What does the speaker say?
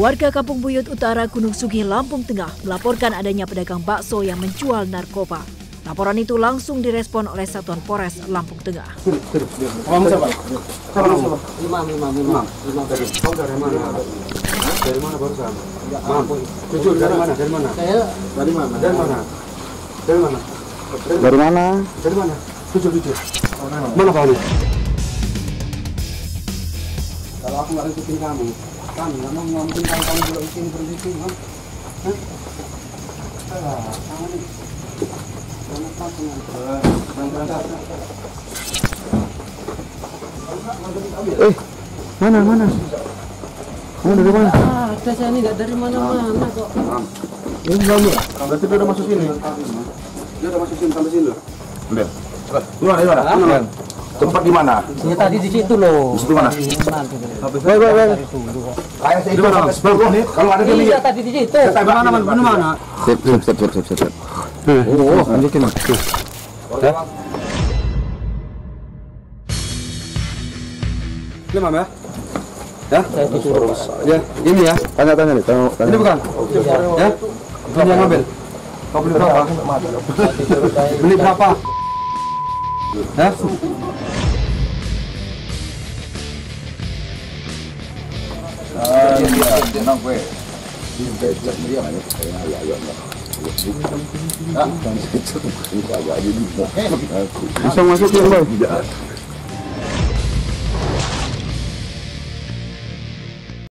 Warga Kampung Buyut Utara Gunung Sugih, Lampung Tengah melaporkan adanya pedagang bakso yang menjual narkoba. Laporan itu langsung direspon oleh Satuan Polres Lampung Tengah. Dari. Mana? Dari mana dari mana? Dari mana? Dari mana? Dari mana? Dari mana? Dari mana? Dari mana? Jujur, jujur. Mana kamu? Kalau aku nggak ngikutin kamu, kamu nggak mau nggak mungkin kalau kamu belum izin berizin, kan? Hah? Ah, kamu nih. Takut, jangan takut. Eh, mana mana? Kamu dari mana? ah, ada saya ini nggak dari mana-mana kok. Ini kamu. Berarti dia udah masuk sini. Dia udah masuk sini sampai sini loh. Cepat. Di mana? Di mana? Mana? Tempat di mana? Ya tadi di situ loh. Di situ mana? Kayak saya itu sampai sepuluh nih. Kalau ada dia Iya lihat. tadi di situ. Kita mana mana mana mana? Sip sip sip sip sip sip. Oh, lanjutin mas. Ini ya? Ya? Saya disuruh. Ya, ini ya. Tanya tanya nih, tanya tanya. Ini bukan? Ya? Ini yang ngambil. Kau beli berapa? Beli berapa? Ya? Bisa masuk yang baik.